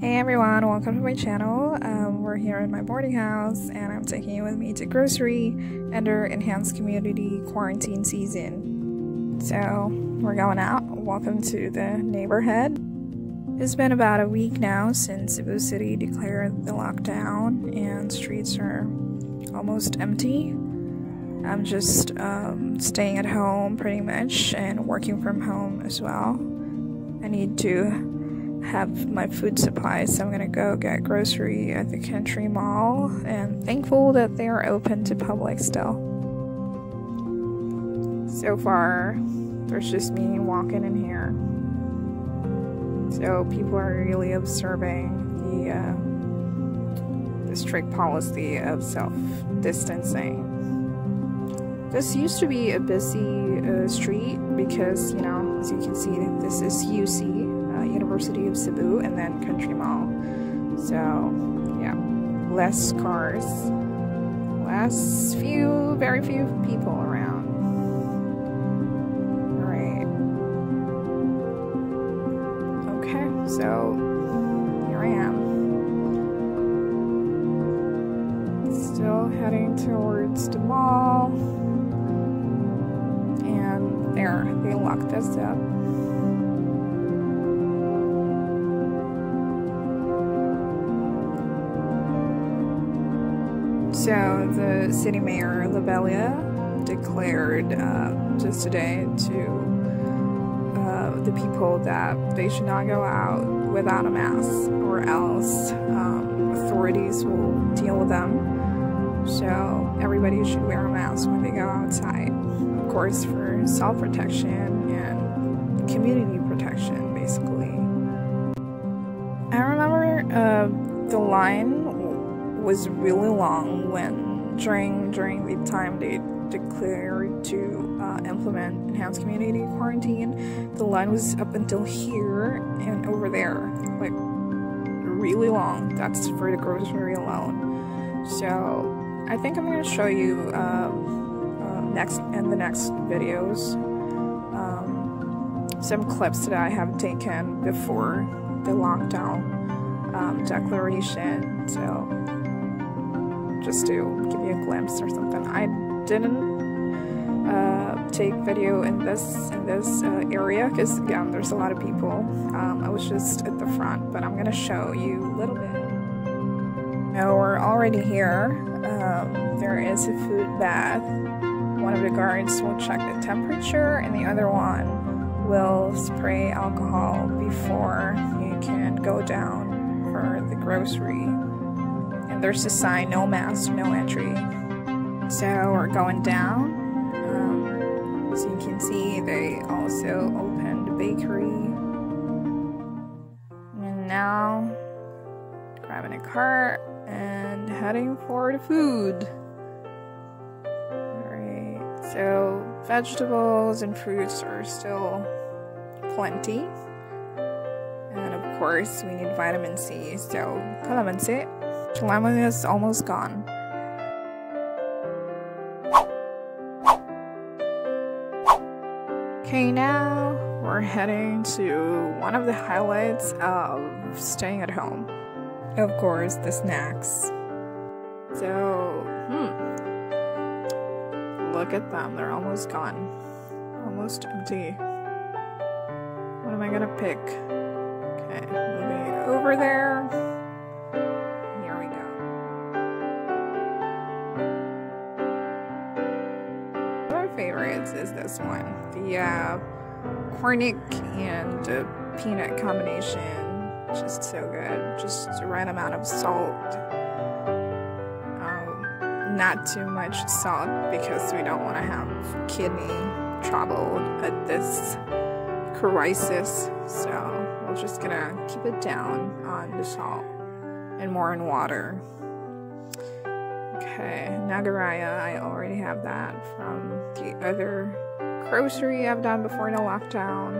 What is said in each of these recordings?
Hey everyone, welcome to my channel. Um, we're here at my boarding house and I'm taking you with me to grocery under enhanced community quarantine season. So we're going out. Welcome to the neighborhood. It's been about a week now since Cebu City declared the lockdown and streets are almost empty. I'm just um, staying at home pretty much and working from home as well. I need to have my food supply, so I'm gonna go get grocery at the country mall and thankful that they are open to public still. So far, there's just me walking in here. So people are really observing the uh, the strict policy of self distancing. This used to be a busy uh, street because, you know, as you can see, this is UC, University of Cebu and then Country Mall. So, yeah, less cars, less few, very few people around. Alright. Okay, so here I am. Still heading towards the mall. And there, they locked us up. So the city mayor Labella declared uh, just today to uh, the people that they should not go out without a mask, or else um, authorities will deal with them. So everybody should wear a mask when they go outside, of course, for self protection and community protection, basically. I remember uh, the line was really long when during during the time they declared to uh, implement enhanced community quarantine. The line was up until here and over there, like really long. That's for the grocery alone. So I think I'm gonna show you uh, uh, next in the next videos um, some clips that I have taken before the lockdown um, declaration. So just to give you a glimpse or something. I didn't uh, take video in this in this uh, area because again, there's a lot of people. Um, I was just at the front, but I'm gonna show you a little bit. Now we're already here. Um, there is a food bath. One of the guards will check the temperature, and the other one will spray alcohol before you can go down for the grocery there's a sign no mask, no entry. So we're going down. Um, so you can see they also opened a bakery. And now grabbing a cart and heading for the food. Alright, so vegetables and fruits are still plenty. And of course, we need vitamin C, so calamansi lemon is almost gone. Okay, now we're heading to one of the highlights of staying at home. Of course, the snacks. So, hmm. Look at them, they're almost gone. Almost empty. What am I gonna pick? Okay, moving over there. Favorites is this one. The uh, cornic and uh, peanut combination. Just so good. Just the right amount of salt. Um, not too much salt because we don't want to have kidney trouble at this crisis. So we're just gonna keep it down on the salt and more in water. Okay, Nagaraya, I already have that from the other grocery I've done before in the lockdown.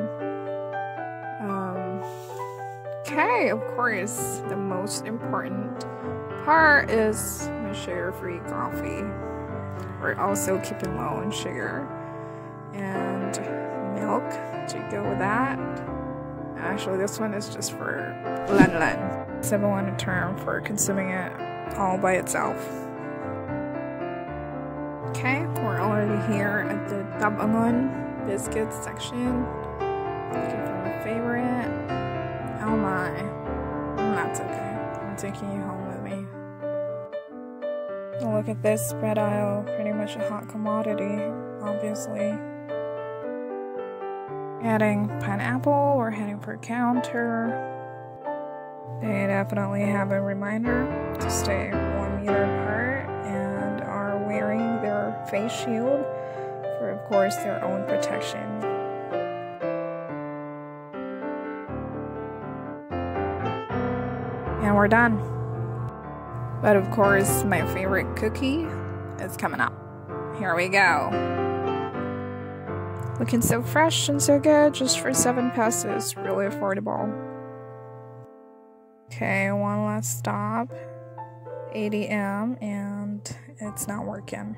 Um, okay, of course, the most important part is my sugar-free coffee. We're also keeping low on sugar and milk to go with that. Actually, this one is just for Len Len. In a term for consuming it all by itself. Okay, we're already here at the Dabangon biscuits section. Looking for my favorite. Oh my. That's okay. I'm taking you home with me. Look at this bread aisle. Pretty much a hot commodity, obviously. Adding pineapple, we're heading for counter. They definitely have a reminder to stay face shield for, of course, their own protection. And we're done. But of course, my favorite cookie is coming up. Here we go. Looking so fresh and so good just for 7 pesos. Really affordable. Okay, one last stop. ATM, and it's not working.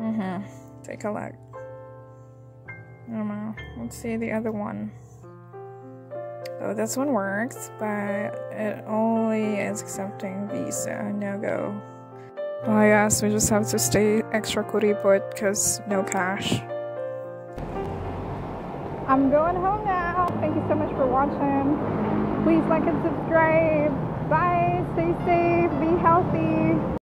Mm hmm. Take a look. I don't know. Let's see the other one. Oh, this one works, but it only is accepting Visa, no go. Well, I guess we just have to stay extra kuriput because no cash. I'm going home now. Thank you so much for watching. Please like and subscribe. Bye. Stay safe. Be healthy.